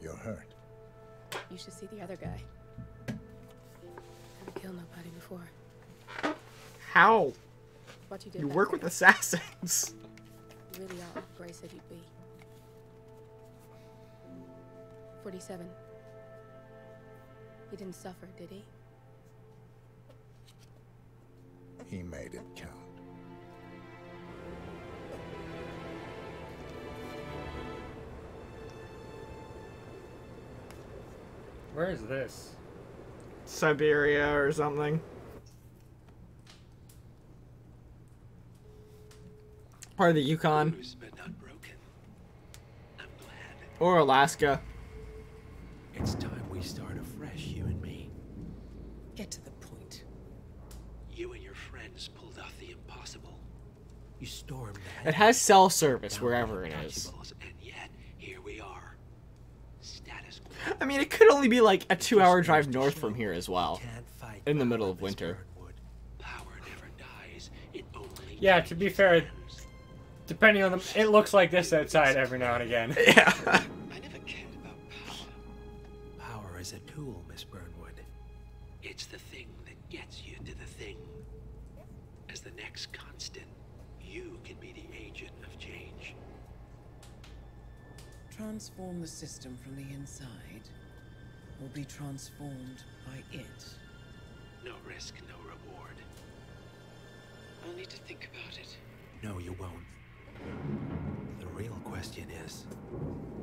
You're hurt. You should see the other guy. Never killed nobody before. How? What you did You back work with assassins. You really are what Grey said you'd be. 47. He didn't suffer, did he? He made it count. Where is this? Siberia or something. Part of the Yukon Bruised but not broken. I'm glad. or Alaska. It's time we start afresh, you and me. Get to the point. You and your friends pulled off the impossible. You stormed the It has cell service wherever with it is. untouchables, And yet, here we are. Status quo. I mean, it could only be like a two-hour drive north from here as well. In the middle of winter. Burnwood. Power never dies. It only Yeah, to be fair. Depending on the, it looks like this outside every now and again. Yeah. I never cared about power. Power is a tool, Miss Burnwood. It's the thing that gets you to the thing. As the next constant, you can be the agent of change. Transform the system from the inside, or be transformed by it. No risk, no reward. I'll need to think about it. No, you won't. The real question is,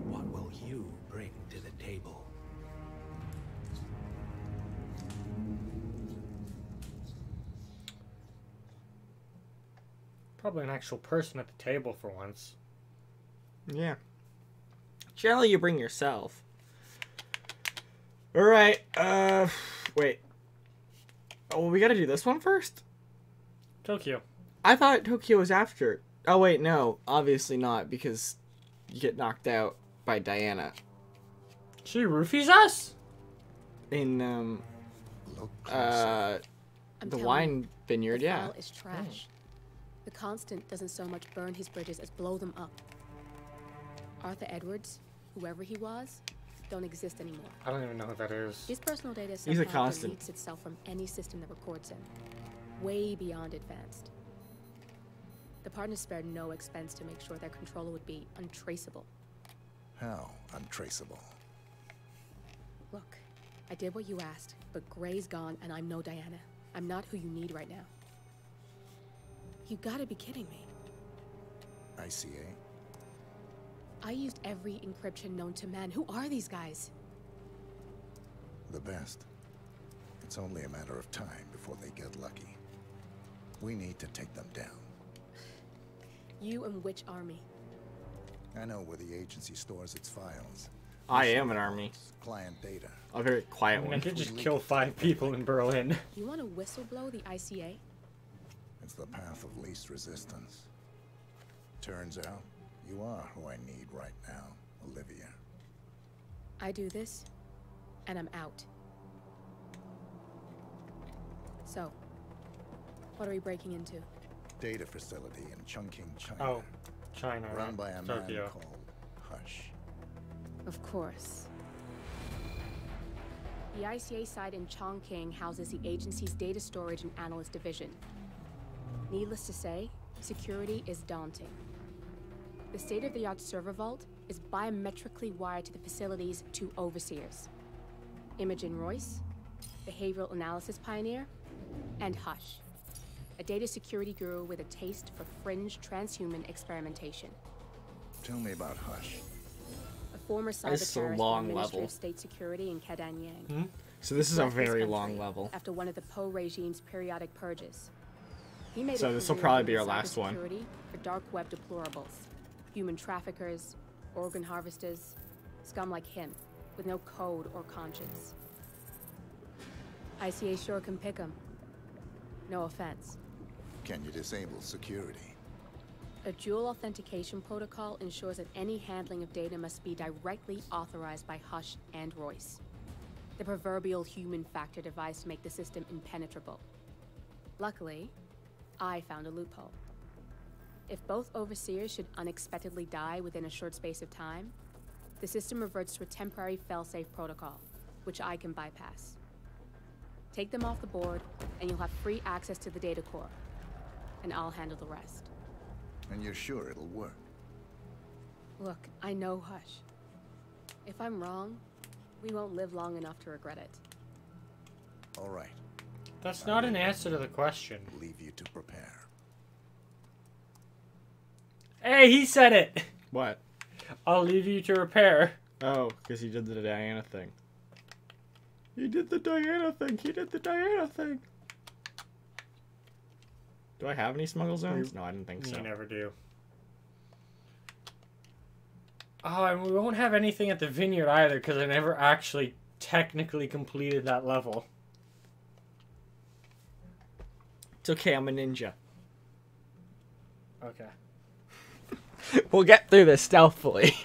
what will you bring to the table? Probably an actual person at the table for once. Yeah. Generally, you bring yourself. All right. Uh, wait. Oh, we gotta do this one first. Tokyo. I thought Tokyo was after. Oh wait, no, obviously not because you get knocked out by Diana She roofies us? in um Look uh I'm the wine you, vineyard. the Yeah. is trash. The Constant doesn't so much burn his bridges as blow them up. Arthur Edwards, whoever he was, don't exist anymore. I don't even know who that is. His personal data He's a somehow constant. deletes itself from any system that records him. Way beyond advanced. The partners spared no expense to make sure their controller would be untraceable. How untraceable. Look, I did what you asked, but Grey's gone and I'm no Diana. I'm not who you need right now. You gotta be kidding me. ICA? I used every encryption known to man. Who are these guys? The best. It's only a matter of time before they get lucky. We need to take them down. You and which army? I know where the agency stores its files. I am an army. Client data. A very I quiet one. I could just kill five people in Berlin. You want to whistleblow the ICA? It's the path of least resistance. Turns out, you are who I need right now, Olivia. I do this, and I'm out. So, what are we breaking into? Data facility in Chungking, China. Oh, China. Run by a man called Hush. Of course. The ICA site in Chongqing houses the agency's data storage and analyst division. Needless to say, security is daunting. The state-of-the-art server vault is biometrically wired to the facility's two overseers. Imogen Royce, behavioral analysis pioneer, and Hush, a data security guru with a taste for fringe transhuman experimentation. Tell me about Hush. A former cyber This is a long for the Ministry level. of State Security in Kadanyang. Hmm? So this is a very long level. After one of the Po regime's periodic purges. He made So this will probably be our last one. For dark web deplorables, human traffickers, organ harvesters, scum like him, with no code or conscience. ICA sure can pick him. No offense. Can you disable security? A dual authentication protocol ensures that any handling of data must be directly authorized by Hush and Royce. The proverbial human factor device to make the system impenetrable. Luckily, I found a loophole. If both overseers should unexpectedly die within a short space of time, the system reverts to a temporary failsafe protocol, which I can bypass. Take them off the board, and you'll have free access to the data core. And I'll handle the rest. And you're sure it'll work? Look, I know Hush. If I'm wrong, we won't live long enough to regret it. All right. That's not an answer to the question. Leave you to prepare. Hey, he said it. What? I'll leave you to repair. Oh, because he did the Diana thing. He did the Diana thing. He did the Diana thing. Do I have any smuggle zones? No, I didn't think so. You never do. Oh, and we won't have anything at the vineyard either because I never actually technically completed that level. It's okay, I'm a ninja. Okay. We'll get through this stealthily.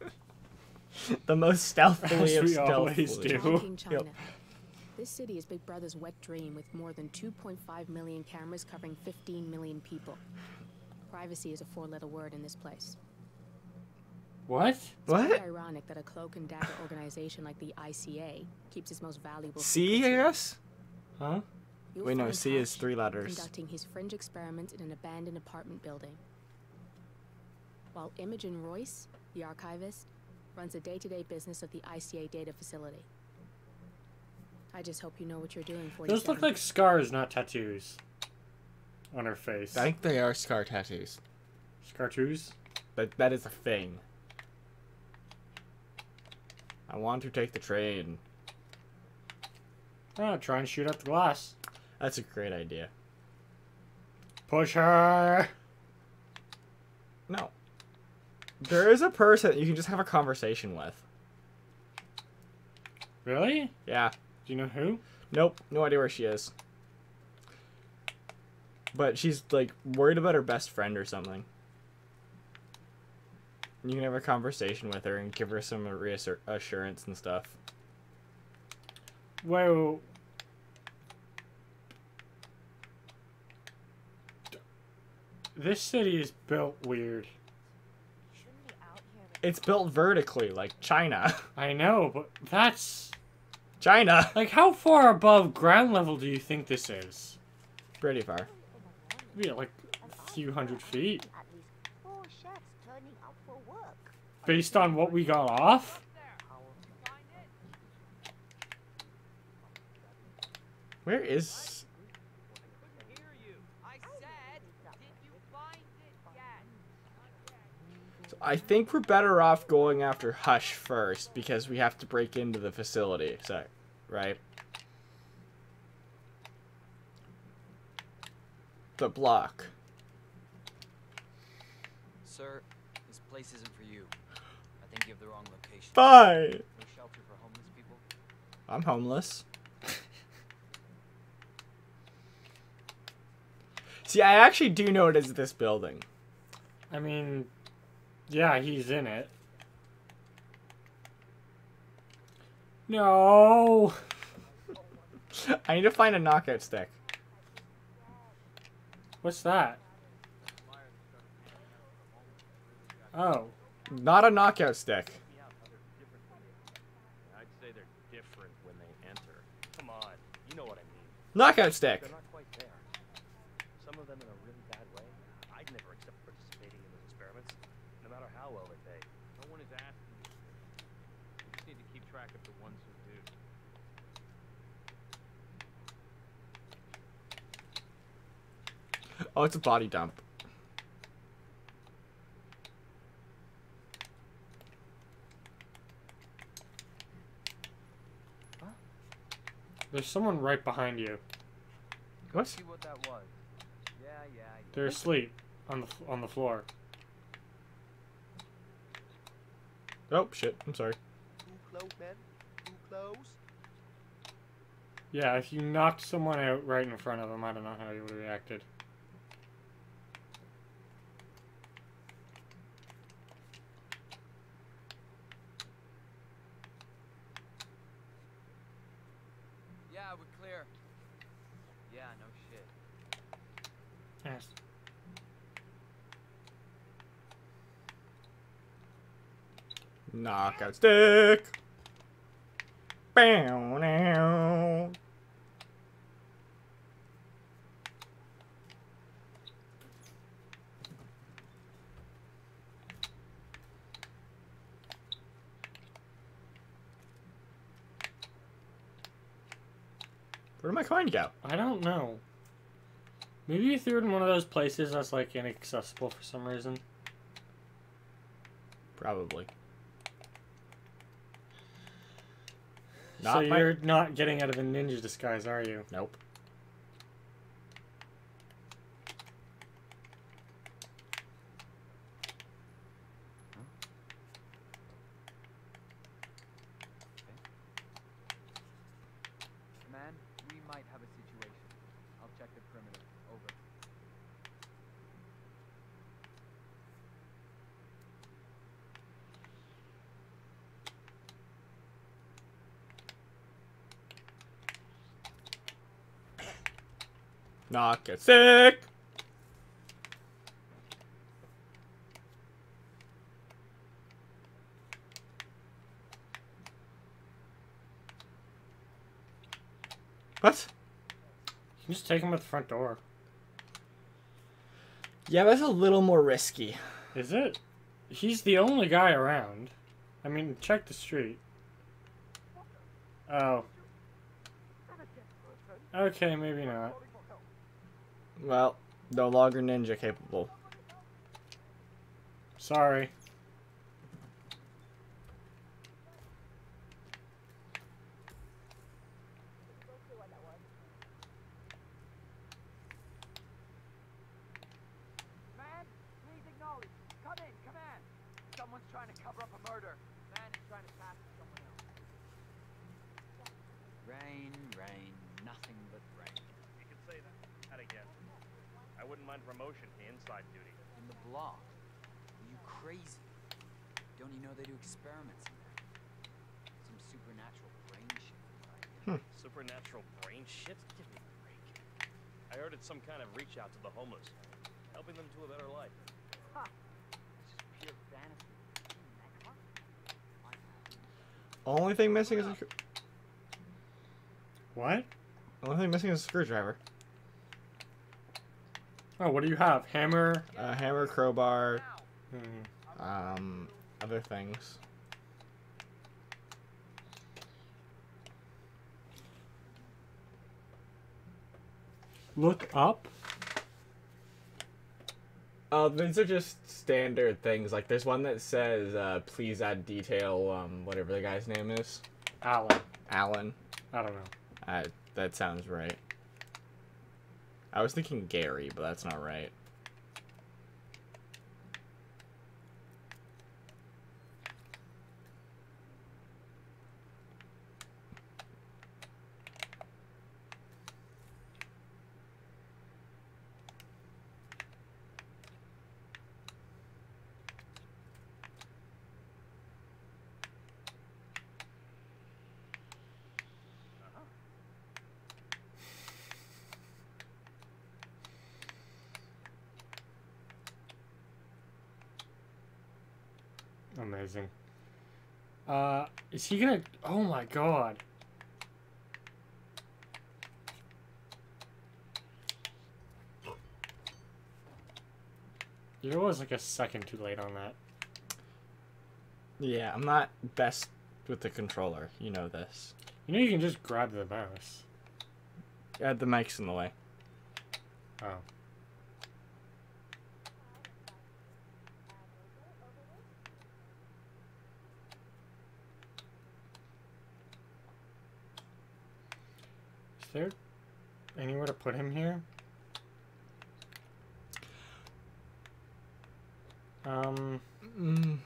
the most stealthily As of we stealthily. always do. Yep. This city is Big Brother's wet dream with more than 2.5 million cameras covering 15 million people. Privacy is a four-letter word in this place. What? It's What? quite ironic that a cloak and dagger organization like the ICA keeps its most valuable C, I guess? Huh? You'll Wait, no, C is three letters. Conducting his fringe experiments in an abandoned apartment building. While Imogen Royce, the archivist, runs the day-to-day business of the ICA data facility. I just hope you know what you're doing for Those look like scars, not tattoos. On her face. I think they are scar tattoos. Scartoos? But that is a thing. I want to take the train. Oh, try and shoot out the glass. That's a great idea. Push her! No. There is a person you can just have a conversation with. Really? Yeah. Do you know who? Nope. No idea where she is. But she's like worried about her best friend or something. You can have a conversation with her and give her some reassurance and stuff. Well, this city is built weird. It's built vertically, like China. I know, but that's China! like how far above ground level do you think this is? Pretty far. Yeah, like a few hundred feet, At least four chefs turning out for work. based on what we got off. Where is. So I think we're better off going after Hush first because we have to break into the facility. So, right? The block. Sir, this place isn't for you. I think you have the wrong location. Bye! No shelter for homeless people. I'm homeless. See, I actually do know it is this building. I mean, yeah, he's in it. No. I need to find a knockout stick. What's that? Oh. Not a knockout stick. I'd say they're different when they enter. Come on, you know what I mean. Knockout stick. They're not quite there. Some of them in a really bad way. I'd never accept participating in those experiments, no matter how well they pay. No one is asking you. You just need to keep track of the ones who do. Oh, it's a body dump. There's someone right behind you. What? See what that was. Yeah, yeah, yeah. They're asleep on the on the floor. Oh, shit. I'm sorry. Too close, man. Too close. Yeah, if you knocked someone out right in front of them, I don't know how you would have reacted. Yeah, we're clear. Yeah, no shit. Yes. Knockout stick. Bow now. Where did my coin go? I don't know. Maybe you threw it in one of those places that's like inaccessible for some reason. Probably. Not my- you're not getting out of a ninja disguise, are you? Nope. Man, we might have a situation. I'll check the perimeter. Over. Knockout sick. What? You can just take him at the front door. Yeah, that's a little more risky. Is it? He's the only guy around. I mean, check the street. Oh. Okay, maybe not. Well, no longer ninja capable. Sorry. Man, please acknowledge. Come in. Someone's trying to cover up a murder. Man is trying to pass to someone else. Rain, rain, nothing but rain. You could say that. That again. I wouldn't mind promotion to inside duty. In the block. Are you crazy? Don't you know they do experiments in there? Some supernatural brain shit. right? Supernatural brain shit? Give me a break. I heard it's some kind of reach out to the homeless, helping them to a better life. Ha! It's just pure fantasy. You neck hunt? I have. Only thing missing is a screw- What? only thing missing is a screwdriver. Oh, what do you have? Hammer? A hammer, crowbar, Hmm. um, other things. Look up? Uh, these are just standard things. Like, there's one that says, uh, please add detail, um, whatever the guy's name is. Alan. Alan. I don't know. Uh, that sounds right. I was thinking Gary, but that's not right. Amazing. Uh, is he gonna? Oh my god. You're always like a second too late on that. Yeah, I'm not best with the controller. You know this. You know you can just grab the mouse. Yeah, the mic's in the way. Oh. There anywhere to put him here? Um, Mm.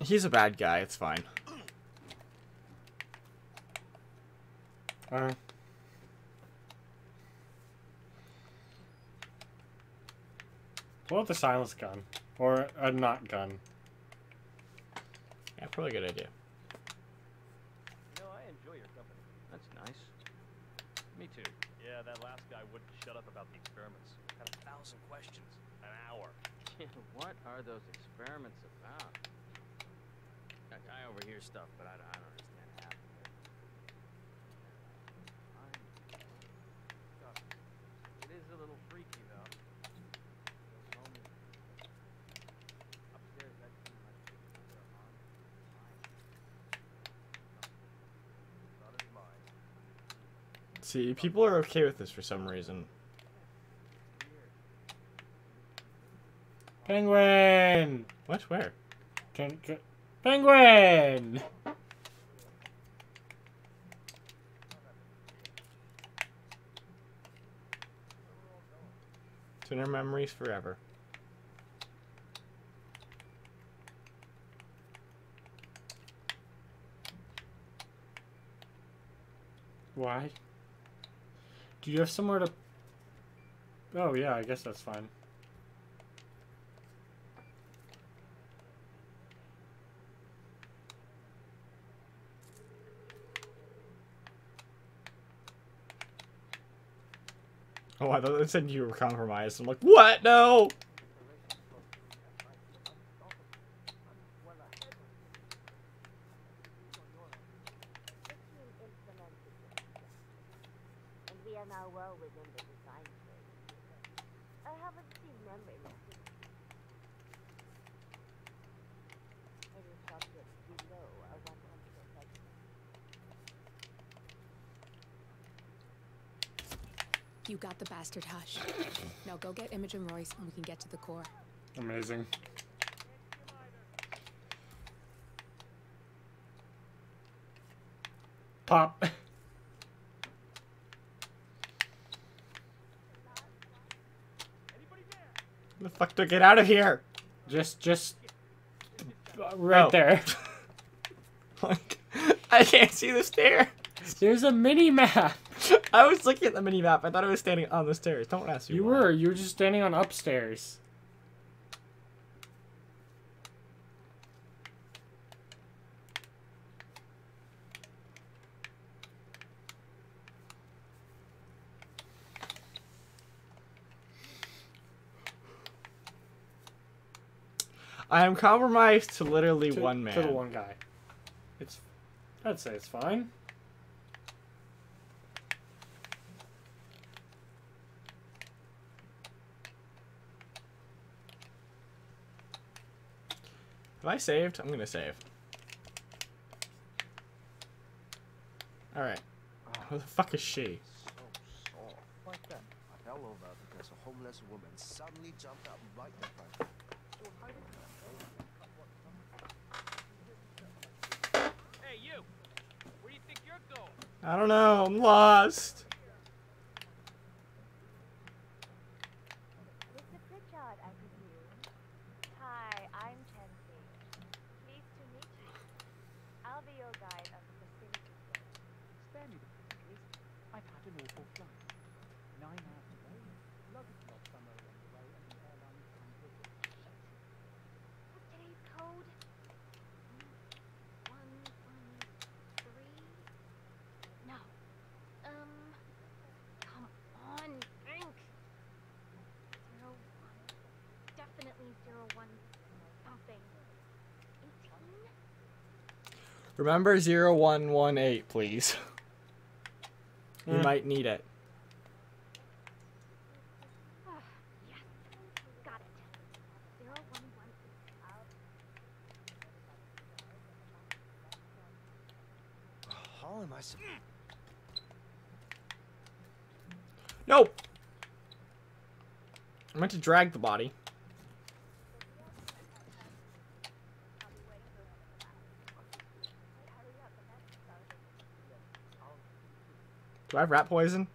He's a bad guy. It's fine. Uh, pull out the silence gun. Or a not gun. Yeah, probably a good idea. You know, I enjoy your company. That's nice. Me too. Yeah, that last guy wouldn't shut up about the experiments. Had a thousand questions. An hour. what are those experiments about? I, I overhear stuff, but I, don't- I don't understand half of it. It is a little freaky, though. Those moments upstairs, that seemed like their arms Not as mine. See, people are okay with this for some reason. Penguin! What? Where? Can, can, penguin! It's in our memories forever. Why? Do you have somewhere to... Oh, yeah, I guess that's fine. Oh, I thought it said you were compromised. I'm like, what? No! And we are now well within the design phase. I haven't seen memory mapping. It is subject below a 100%. You got the bastard hush. Now go get Imogen Royce and we can get to the core. Amazing. Pop. The fuck to get out of here? Just, just... Oh. Right Oh. there. Like, I can't see the stair. There's a mini map. I was looking at the mini map. I thought I was standing on the stairs. Don't ask me. You why. were. You were just standing on upstairs. I am compromised to literally To, one man. To the one guy. It's... I'd say it's fine. Have I saved? I'm gonna save. Alright. Who the fuck is she? Like that. I fell over because a homeless woman suddenly jumped up right in front. So how Hey, you! Where do you think you're going? I don't know. I'm lost. Mr. Pritchard, I presume. Hi, I'm Chansey. Pleased to meet you. I'll be your guide on the facility today. Spare me the please. I've had an awful flight. Nine hours away. Luggage lost somewhere along the way, and the airline can't book it. What's today's code? One, one, three? No. Um, come on, think. Zero, one. Definitely zero, one, something. Eighteen? Remember 0118, please. you Hmm. might need it. Ah, yes. Got it. Zero, one, one, eight. Out. How am I so... Nope. I meant to drag the body. Do I have rat poison?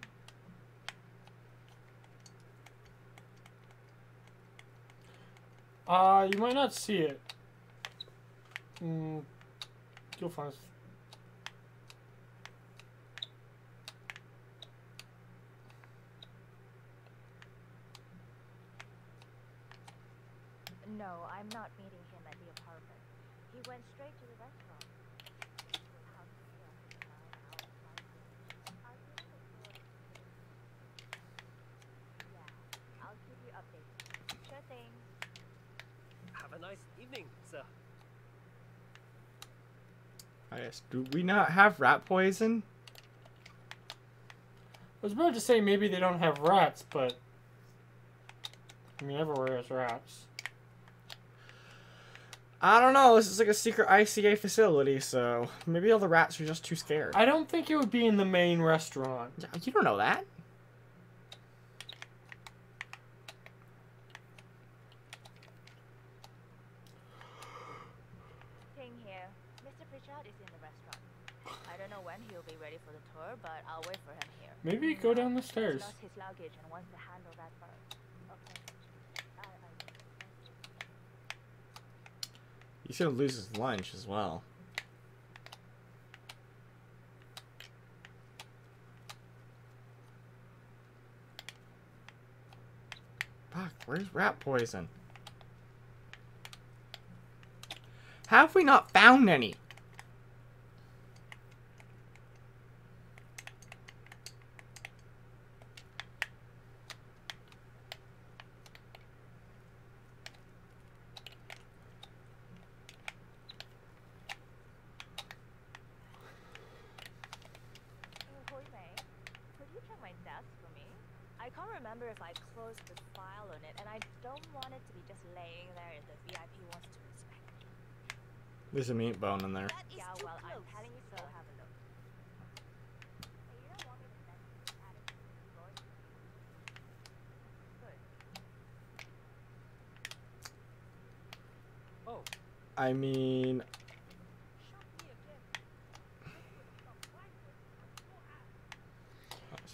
Uh, you might not see it. Mm, you'll find us. No, I'm not meeting him at the apartment. He went straight to the restaurant. How to feel inside, out, I'll give him a tour. Yeah, I'll keep you updated. Sure thing. Have a nice evening, sir. I guess. Do we not have rat poison? I was about to say maybe they don't have rats, but I mean everywhere has rats. I don't know. This is like a secret ICA facility, so maybe all the rats are just too scared. I don't think it would be in the main restaurant. You don't know that. Ting here. Mr. Pritchard is in the restaurant. I don't know when he'll be ready for the tour, but I'll wait for him here. Maybe go down the He's stairs. lost his luggage and wants to handle that first. Okay. I, I, He's gonna lose his lunch as well. Fuck, where's rat poison? Have we not found any? Oh, Hoi Mei, could you check my desk for me? I can't remember if I closed the file on it, and I don't want it to be just laying there if the VIP wants to inspect. There's a meat bone in there. Yeah, well, I'm telling you, so have a look. Hey, you don't want me to send you add it to the drawer? Good. Oh, I mean,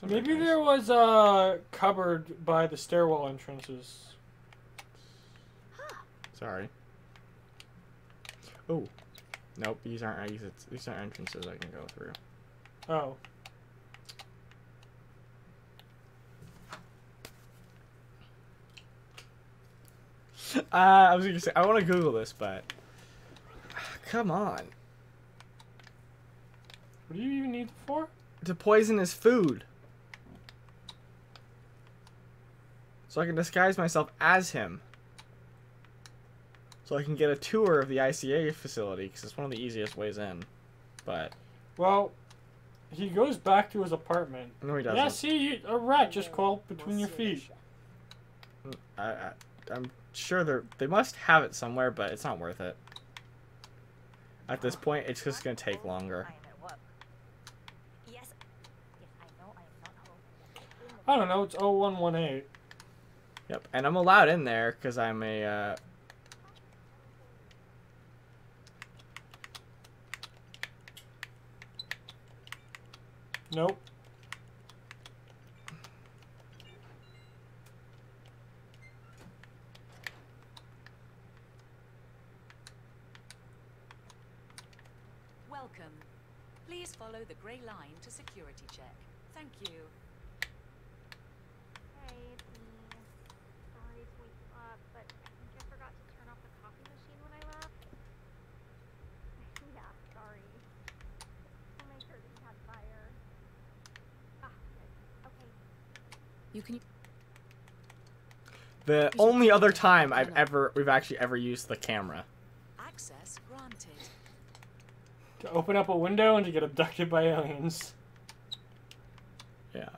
Maybe there was a cupboard by the stairwell entrances. sorry. Oh, nope. These aren't exits. These aren't entrances I can go through. Oh. Uh, I was gonna say I want to Google this, but come on. What do you even need it for? To poison his food. So I can disguise myself as him. So I can get a tour of the ICA facility, because it's one of the easiest ways in. But, Well, he goes back to his apartment. no he doesn't. Yeah, see, you, a rat just crawled between your feet. I, I, I'm sure they they must have it somewhere, but it's not worth it. At this point, it's just gonna take longer. Yes. Yes, I know I am not home. I don't know, it's 0118. Yep, and I'm allowed in there because I'm a. Uh, Nope. Welcome. Please follow the grey line to security check. Thank you. Hey, it's me. Sorry to wake you up, but I think I forgot to turn off the coffee machine when I left. yeah, sorry. So my curtains had fire. Ah, good. Okay. You can. the only other time I've ever we've actually ever used the camera. Access granted. To open up a window and to get abducted by aliens. Yeah.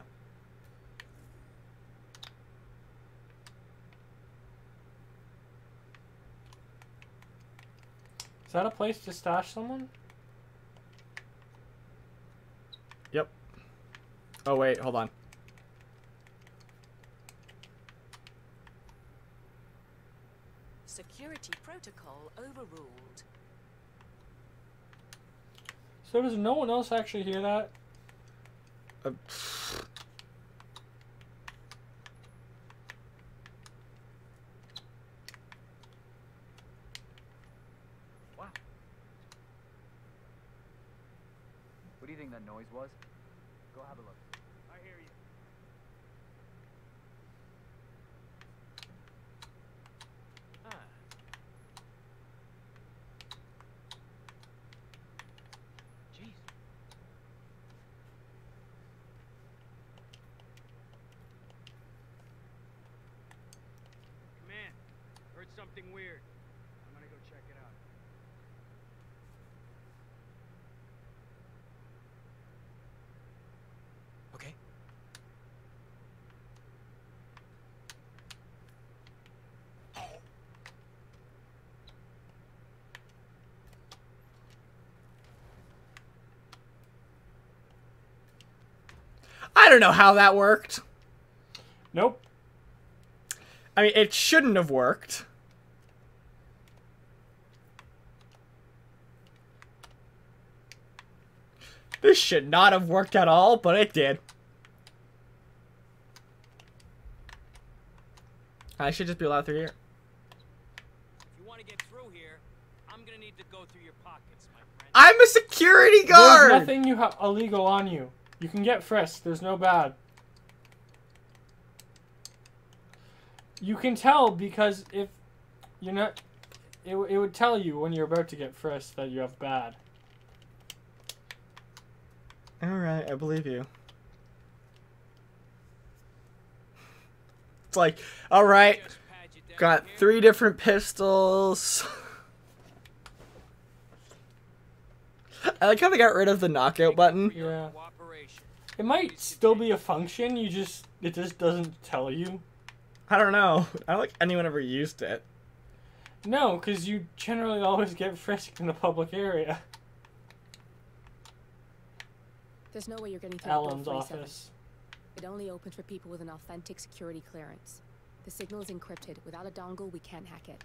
Is that a place to stash someone? Yep. Oh wait, hold on. Security protocol overruled. So does no one else actually hear that? Uh, Wow. What do you think that noise was? Go have a look. I hear you. Ah, something weird. I'm gonna go check it out. Okay. I don't know how that worked. Nope. I mean, it shouldn't have worked. This should not have worked at all, but it did. I should just be allowed through here. If you want to get through here, I'm gonna need to go through your pockets, my friend. I'm a security guard! There's nothing you have illegal on you. You can get frisked. There's no bad. You can tell because if you're not, it, it would tell you when you're about to get frisked that you have bad. Alright, I believe you. It's like, alright, got three different pistols. I like how they got rid of the knockout button. Yeah. It might still be a function. You just it just doesn't tell you. I don't know. I don't think anyone ever used it. No, because you generally always get frisked in a public area. There's no way you're getting through Alan's Door 47. office. It only opens for people with an authentic security clearance. The signal is encrypted. Without a dongle, we can't hack it.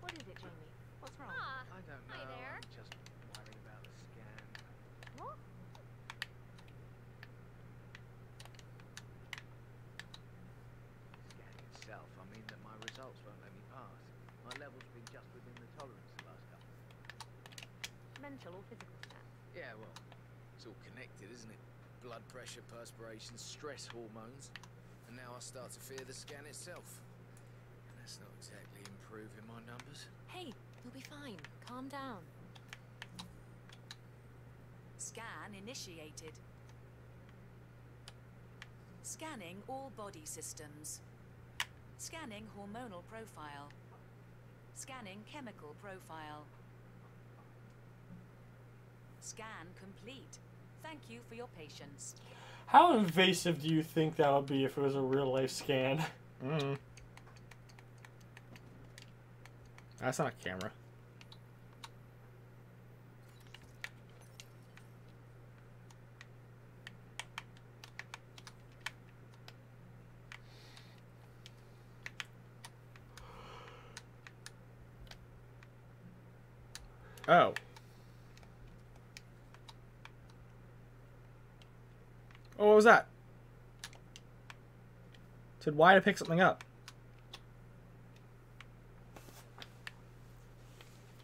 What is it, Jamie? What's wrong? I don't know. Hi there. I'm just worried about the scan. What? Scan itself. I mean that my results won't let me pass. My level's been just within the tolerance the last couple. Mental or physical stats? Yeah, well, it's all connected, isn't it? Blood pressure, perspiration, stress hormones. And now I start to fear the scan itself. And that's not exactly improving my numbers. Hey, you'll be fine. Calm down. Scan initiated. Scanning all body systems. Scanning hormonal profile. Scanning chemical profile. Scan complete. Thank you for your patience. How invasive do you think that would be if it was a real life scan? Mm. That's not a camera. Oh. Oh, what was that? said why to pick something up.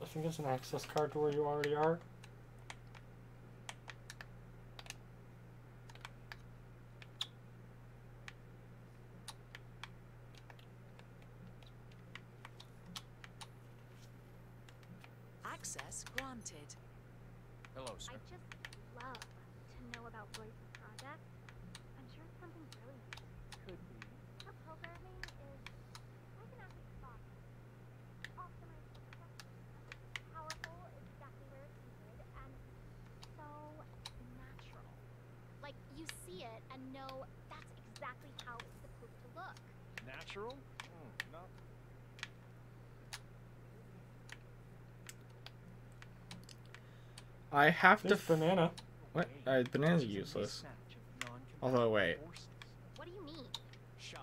I think it's an access card to where you already are. Access granted. Hello, sir. I just love to know about Royce's project. I'm sure it's something brilliant. Could be. Her programming is like an epic thought. Optimized for perfection. Powerful is exactly where it's needed, and so natural. Like you see it and know that's exactly how it's supposed to look. Natural? Hmm, no. I have to. Banana. What? Uh, bananas are useless. Although, wait. What do you mean? Shy.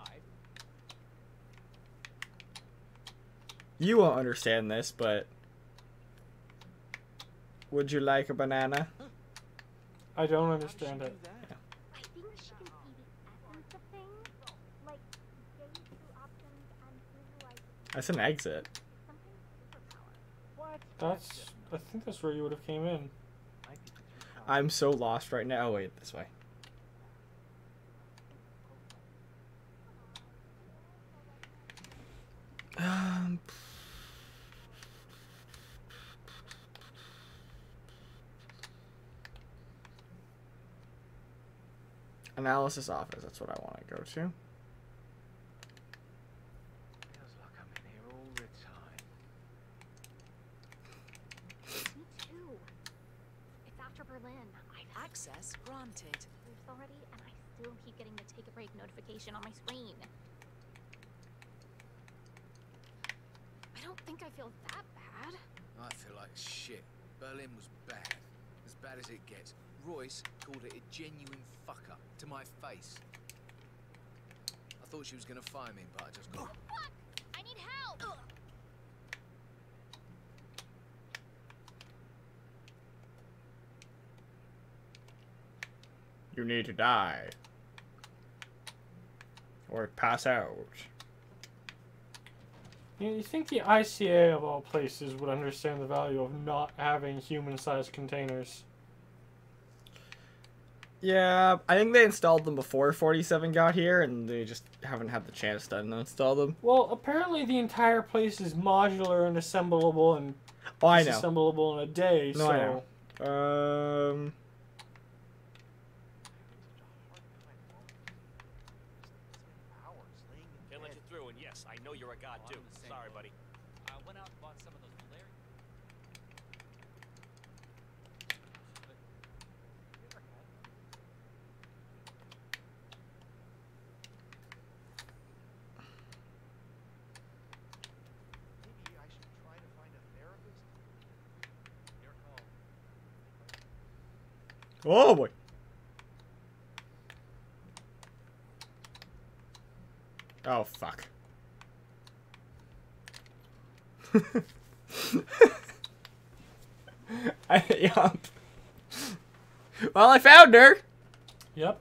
You won't understand this, but. Would you like a banana? I don't understand it. I think she can see the essence of things, like gaze through options and visualize That's an exit. That's. I think that's where you would have came in. I'm so lost right now. Oh, wait, this way. Um. Analysis office. That's what I want to go to. Still keep getting the take a break notification on my screen. I don't think I feel that bad. I feel like shit. Berlin was bad. As bad as it gets. Royce called it a genuine fuck up to my face. I thought she was gonna fire me, but I just got. Oh, fuck! I need help! You need to die. Or pass out. You, you think the ICA of all places would understand the value of not having human-sized containers? Yeah, I think they installed them before 47 got here, and they just haven't had the chance to uninstall them. Well, apparently the entire place is modular and assemblable and Oh, I know. disassemblable in a day. No, so I know. Um, Can't let you through, and yes, I know you're a god too. Sorry, buddy. I went out and bought some of those malaria. Maybe I should try to find a therapist. Your call. Oh boy. Oh fuck. I, yup. Well, I found her. Yep.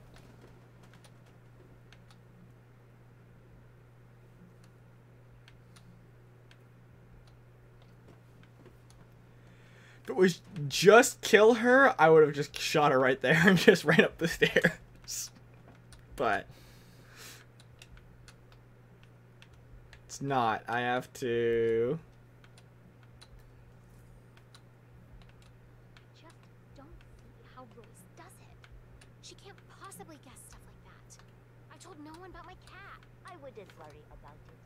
Was just kill her, I would have just shot her right there and just ran up the stairs. But it's not. I have to. Just don't see how Rose does it. She can't possibly guess stuff like that. I told no one about my cat. I wouldn't worry about it.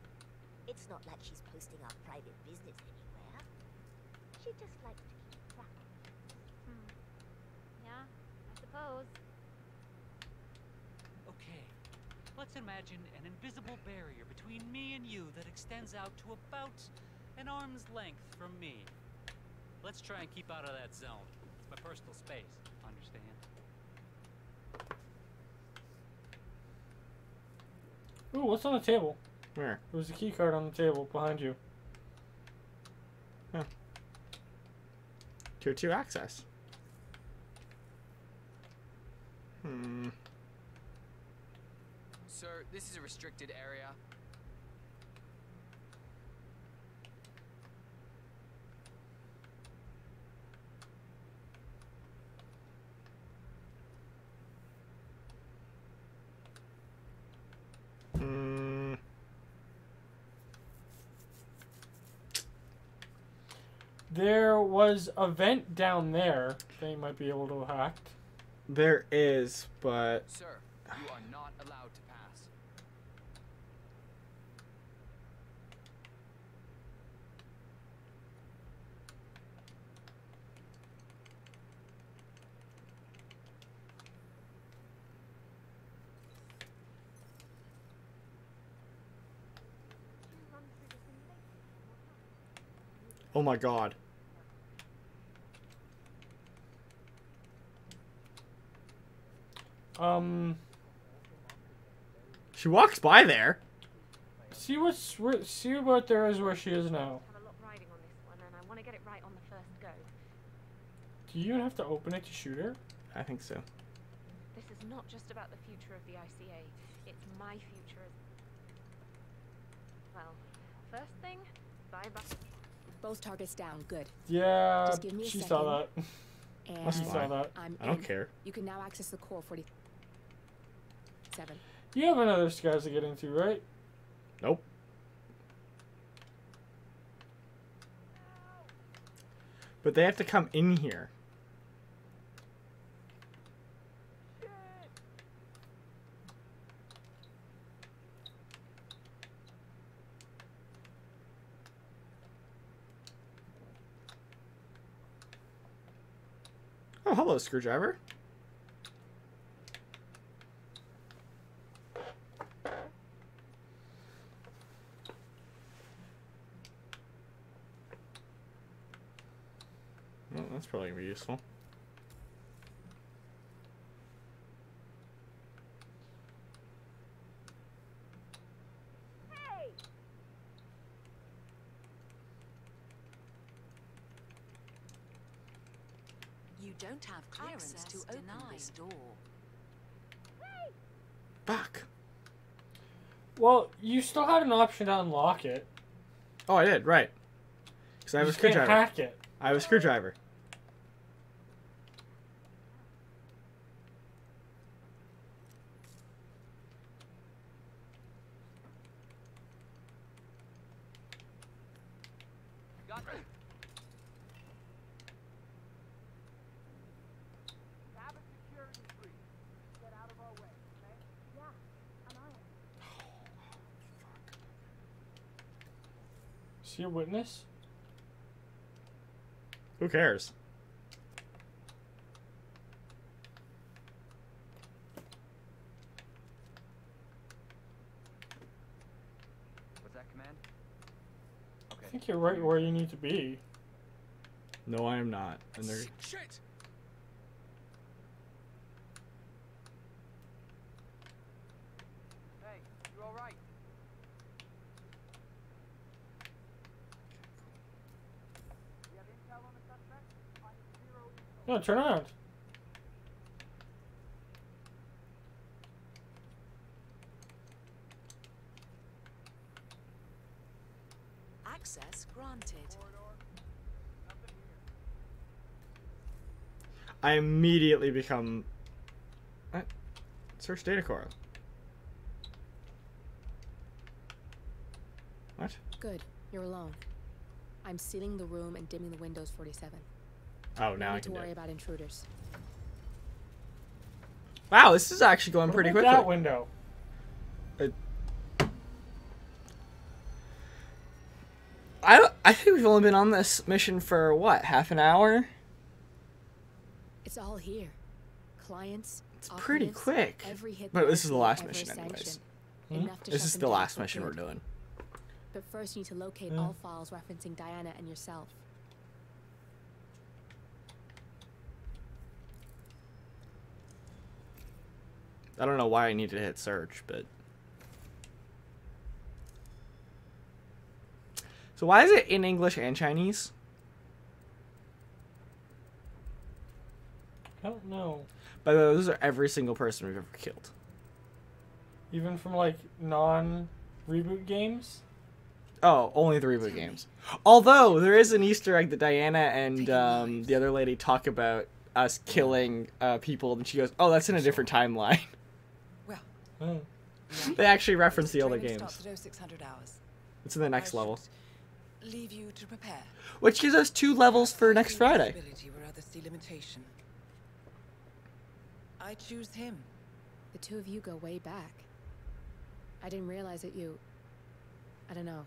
It's not like she's posting our private business anywhere. She just likes to keep track of things. Hmm. Yeah, I suppose. Okay, let's imagine an invisible barrier between me and you that extends out to about an arm's length from me. Let's try and keep out of that zone. It's my personal space, understand? Ooh, what's on the table? Where? There's a key card on the table behind you. Tier 2 access. Hmm. Sir, this is a restricted area. Hmm. There was a vent down there they might be able to hack. There is, but Sir, you are not allowed to pass. oh my god. Um, She walks by there. see what's see what there is where she is now. Have a lot riding on this one, and I want to get it right on the first go. Do you even have to open it to shoot her? I think so. This is not just about the future of the ICA. It's my future as well. First thing, bye bye. Both targets down. Good. Yeah, Just give me a she saw that. And she saw that. I'm I don't in. care. You can now access the core 47. You have another disguise to get into, right? Nope. But they have to come in here. Oh, hello, screwdriver. That's probably gonna be useful. Hey! You don't have clearance Access to open this door. Fuck. Well, you still had an option to unlock it. Oh, I did right. Because I have You a just can't screwdriver. hack it. I have a screwdriver. Got it. Have a security breach. Get out of our way, okay? Yeah, I'm on it. See a witness? Who cares? What's that command? I think you're right where you need to be. No, I am not. And they're Shit! Hey, you alright? You have intel on the suspect? I have zero intel. No, turn around. Access granted. I immediately become. What? Search data core. What? Good. You're alone. I'm sealing the room and dimming the windows 47. Oh, no now need I to can do worry it. about intruders. Wow, this is actually going What pretty about quickly. that window. It- I I think we've only been on this mission for what half an hour. It's all here. Clients. It's pretty quick. Every hit But this is the last ever mission, anyways. Hmm? This is the last for mission we're doing. But first, you need to locate Yeah. all files referencing Diana and yourself. I don't know why I need to hit search, but. So why is it in English and Chinese? I don't know. By the way, those are every single person we've ever killed. Even from like non reboot games? Oh, only the reboot games. Although there is an Easter egg that Diana and um, the other lady talk about us killing uh, people, and she goes, "Oh, that's in a different timeline." Well, they actually reference the older training games. starts at 0600 hours. It's in the next level, Leave you to prepare. which gives us two levels for next Friday. Ability where others see limitation. I choose him. The two of you go way back. I didn't realize that you. I don't know.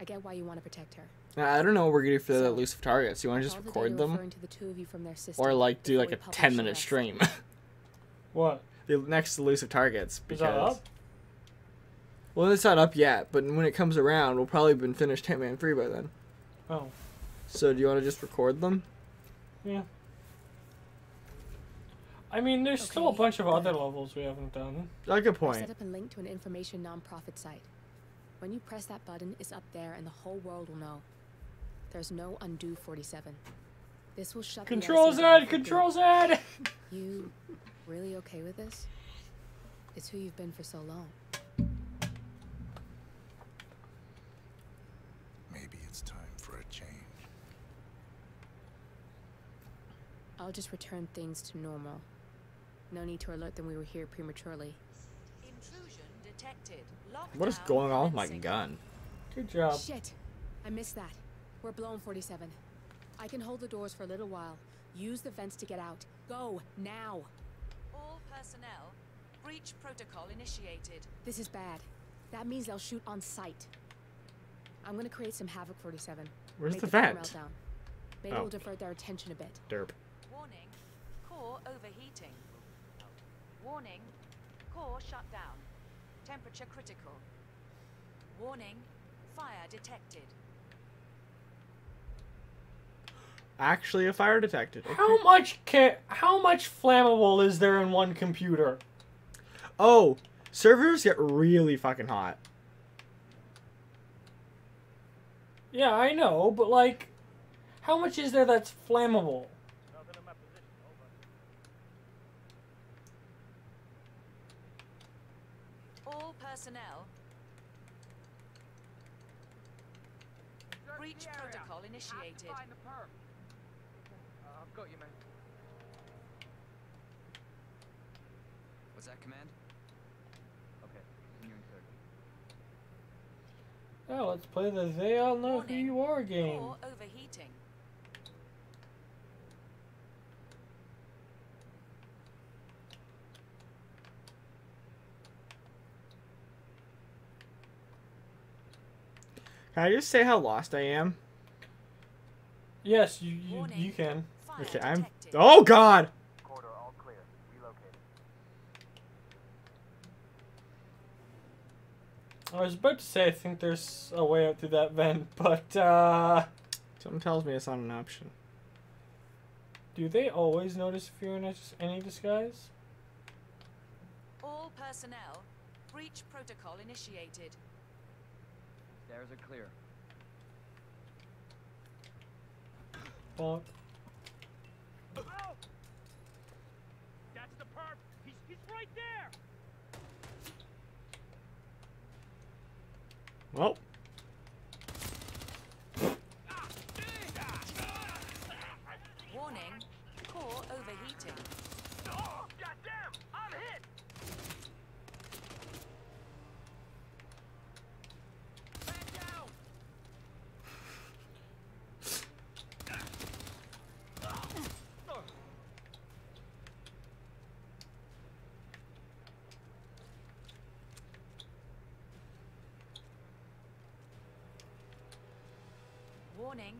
I get why you want to protect her. Now, I don't know what we're gonna do for the So, elusive targets. You want to just record them, to the two of you from their or like do like a ten-minute stream? What? The next elusive targets Is because. that up? Well, it's not up yet, but when it comes around, we'll probably have been finished Hitman 3 by then. Oh. So do you want to just record them? Yeah. I mean, there's still a bunch of other levels we haven't done. Oh, good I've point. set up a link to an information nonprofit site. When you press that button, it's up there and the whole world will know. There's no undo 47. This will shut Control the Z! for Control. Z! You really okay with this? It's who you've been for so long. Maybe it's time for a change. I'll just return things to normal. No need to alert them we were here prematurely. Intrusion detected. What is going on with my gun? Good job. Shit! I missed that. We're blown 47. I can hold the doors for a little while. Use the vents to get out. Go, now! All personnel. Breach protocol initiated. This is bad. That means they'll shoot on sight. I'm gonna create some havoc 47. Where's Make the core vent? meltdown. Maybe Oh. we'll divert their attention a bit. Derp. Warning. Core overheating. Warning. Core shut down. Temperature critical. Warning. Fire detected. Actually a fire detected. How much ca- How much flammable is there in one computer? Oh, servers get really fucking hot. Yeah, I know, but like, how much is there that's flammable? All personnel. Breach protocol initiated. I've got you, man. What's that command? Okay, continuing search. Yeah, let's play the They All Know Who You Are game. Core overheating. Can I just say how lost I am? Yes, you you, you can. Okay, I'm. Oh God! Corridor all clear. Relocated. I was about to say I think there's a way out through that vent, but uh, Something tells me it's not an option. do they always notice if you're in a, any disguise? All personnel. Breach protocol initiated. Stairs are clear. Bonk. That's the perp. He's he's right there. Well, Warning. Core overheating. Oh, goddamn! I'm hit! Man down! Warning.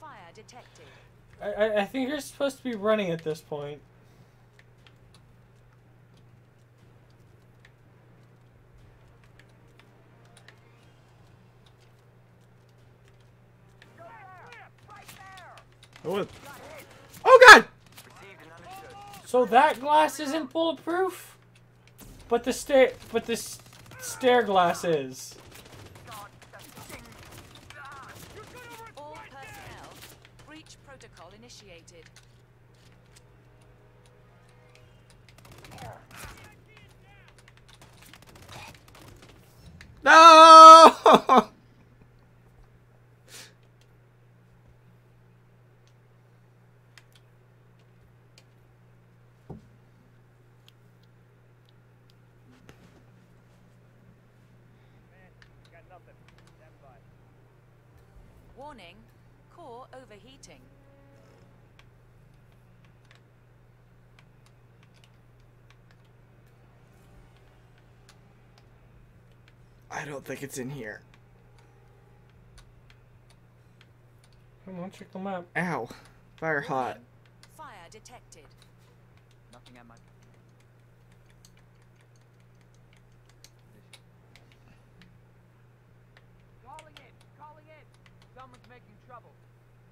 Fire detected. I, I I think you're supposed to be running at this point. oh, oh God! So that glass isn't bulletproof, but the stair but the s- stair glass is. All personnel. Breach protocol initiated. No! Got nothing. Stand by. Warning. Core overheating. I don't think it's in here. Come on, check the map. Ow. Fire hot. Fire detected. Nothing at my. Calling in! Calling in! Someone's making trouble.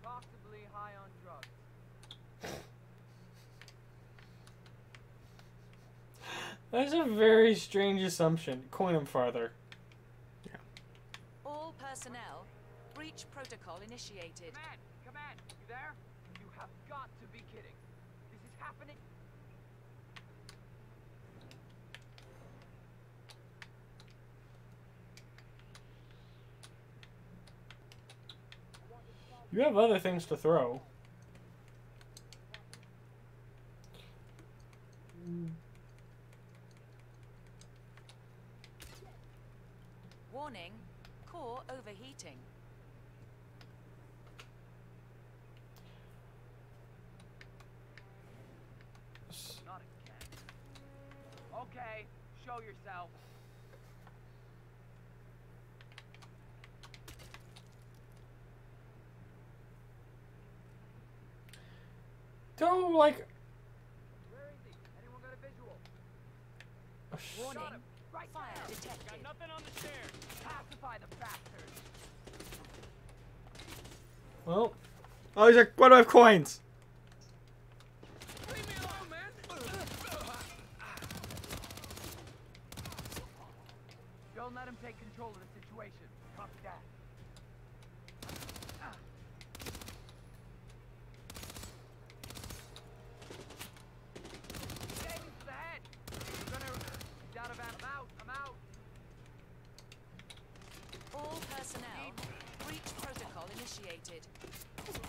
Possibly high on drugs. That's a very strange assumption. Coin him farther. All personnel. Breach protocol initiated. Command! Command! You there? You have got to be kidding. This is happening. You have other things to throw. Warning. Core overheating. Not again. Okay, show yourself. Don't like. Where is he? Anyone got a visual? Oh, Warning. Got him. Right Fire detected. Got nothing on the stairs. Pacify the bastards. Well, Oh, he's like, why do I have coins? Don't let him take control of the situation. Copy that. Aiming for the head. You're gonna... He's out of ammo. I'm out. I'm out. All personnel, breach protocol initiated. Just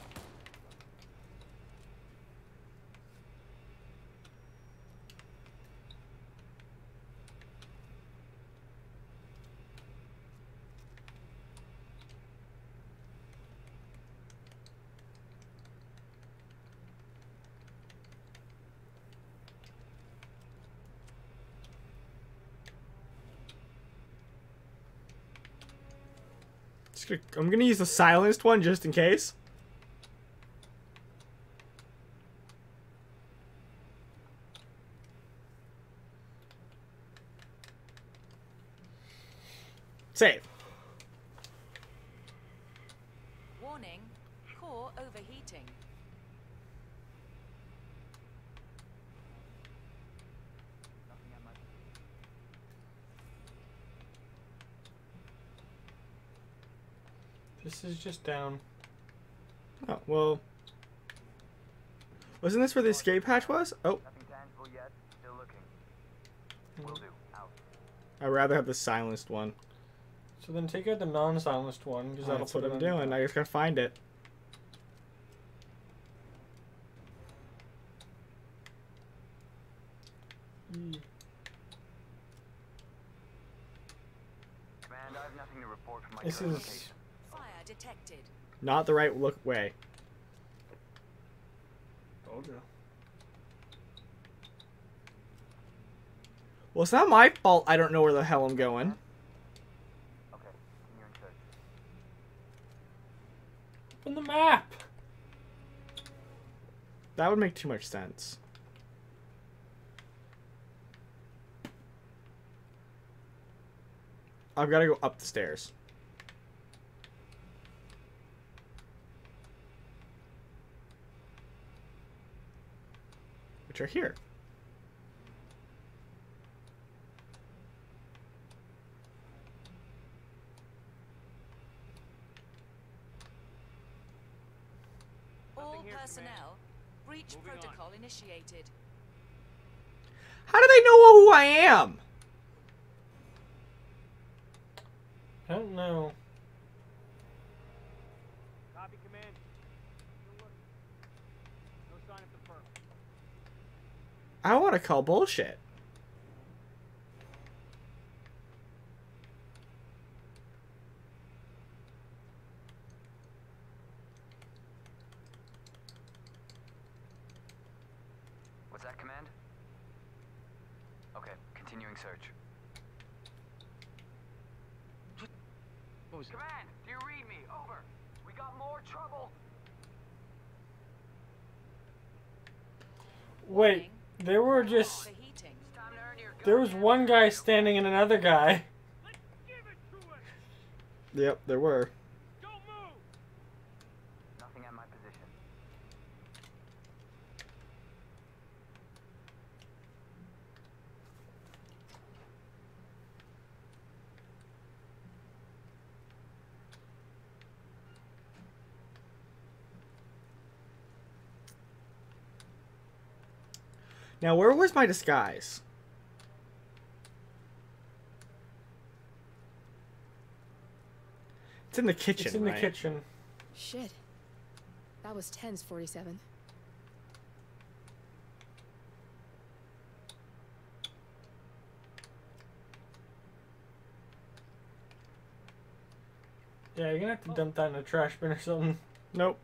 gonna- I'm gonna use the silenced one just in case. Save. Warning, core overheating. This is just down. Oh, well. Wasn't this where the escape hatch was? Oh, Nothing tangible yet. Still looking. Will do. Out. I'd rather have the silenced one. So then take out the non-silenced one because that'll That's put what I'm doing. I just gotta find it. Mm. Command, I have nothing to report from my This is- detected. Not the right look way. Told you. Well, it's not my fault. I don't know where the hell I'm going. Okay, continuing search. Open the map. That would make too much sense. I've got to go up the stairs. Which are here. All personnel, breach protocol initiated. How do they know who I am? I don't know. Copy command. Still looking. No sign of the perp. I want to call bullshit. What's that command? Okay, continuing search. What was Command, do you read me? Over. We got more trouble. Wait, there were just. There was one guy standing and another guy. Yep, there were. Nothing at my position. Now, where was my disguise? It's in the kitchen. It's in the kitchen. Shit. That was 10's 47. Yeah, you're gonna have to dump that in a trash bin or something. Nope.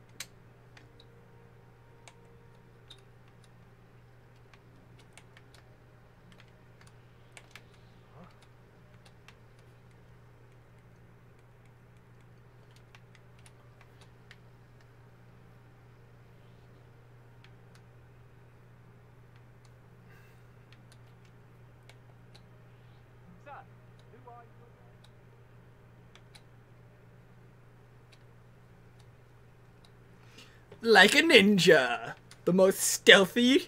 Like a ninja. The most stealthy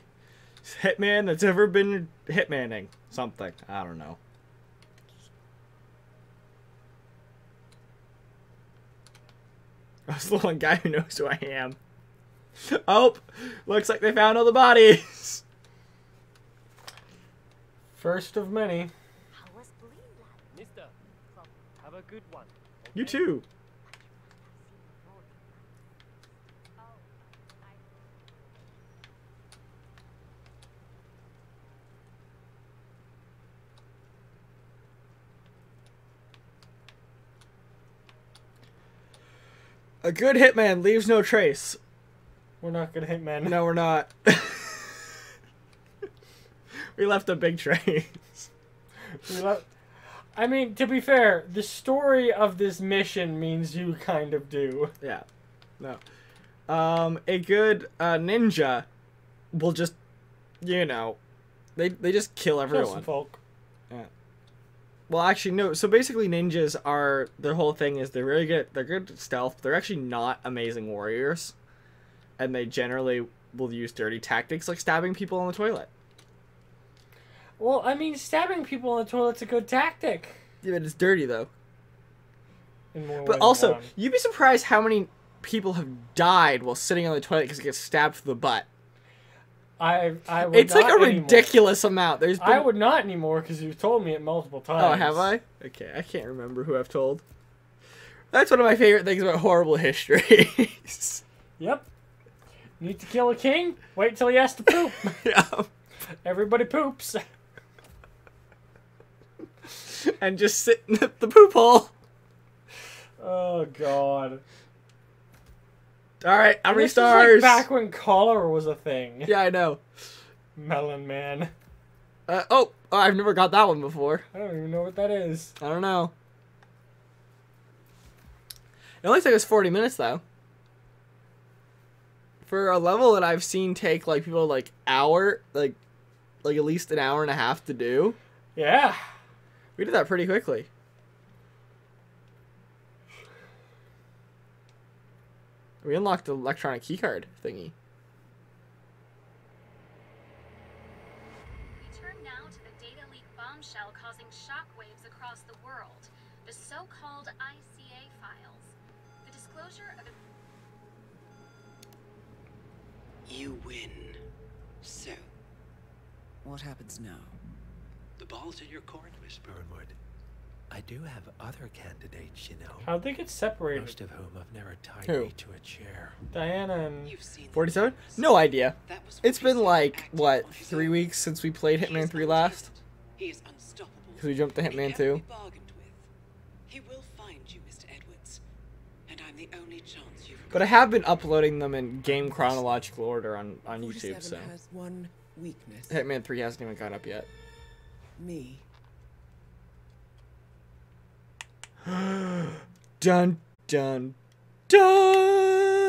hitman that's ever been hitmaning something. I don't know. I was the one guy who knows who I am. Oh, looks like they found all the bodies. First of many. Mister, have a good one. You too. A good hitman leaves no trace. We're not good hitmen. No, we're not. we left a big trace. We left- I mean, to be fair, the story of this mission means you kind of do. Yeah. No. Um, a good uh, ninja will just, you know, they they just kill Kill everyone. some folk. Well, actually, no. So basically, ninjas are their whole thing is they're really good. They're good at stealth. But they're actually not amazing warriors, and they generally will use dirty tactics like stabbing people on the toilet. Well, I mean, stabbing people on the toilet's a good tactic. Yeah, but it's dirty though. In more ways But also, one. you'd be surprised how many people have died while sitting on the toilet because it gets stabbed through the butt. I, I would It's like a anymore. ridiculous amount. There's been... I would not anymore because you've told me it multiple oh, times. Oh, have I? Okay, I can't remember who I've told. That's one of my favorite things about horrible histories. Yep. Need to kill a king? Wait till he has to poop. yeah. Everybody poops. and just sit in the, the poop hole. Oh god. All right, how many This is like back when collar was a thing. Yeah, I know. Melon Man. Uh, oh, oh, I've never got that one before. I don't even know what that is. I don't know. It only took us 40 minutes though. For a level that I've seen take like people like hour, like like at least an hour and a half to do. Yeah. We did that pretty quickly. We unlocked the electronic keycard thingy. We turn now to the data leak bombshell causing shockwaves across the world, the so-called ICA files. The disclosure of You win. So, What happens now? the ball's in your court, Miss Burnwood. I do have other candidates, you know. How'd they get separated? Most of whom have never tied Who? me to a chair. Diana and 47? No idea. It's been like, what, three weeks since we played Hitman 3 last? He is unstoppable. Because we jumped to Hitman 2. He will find you, Mr. Edwards. And I'm the only chance you've But I have been uploading them in game chronological order on, on YouTube, so. has one weakness. Hitman 3 hasn't even gone up yet. Me. dun, dun, dun!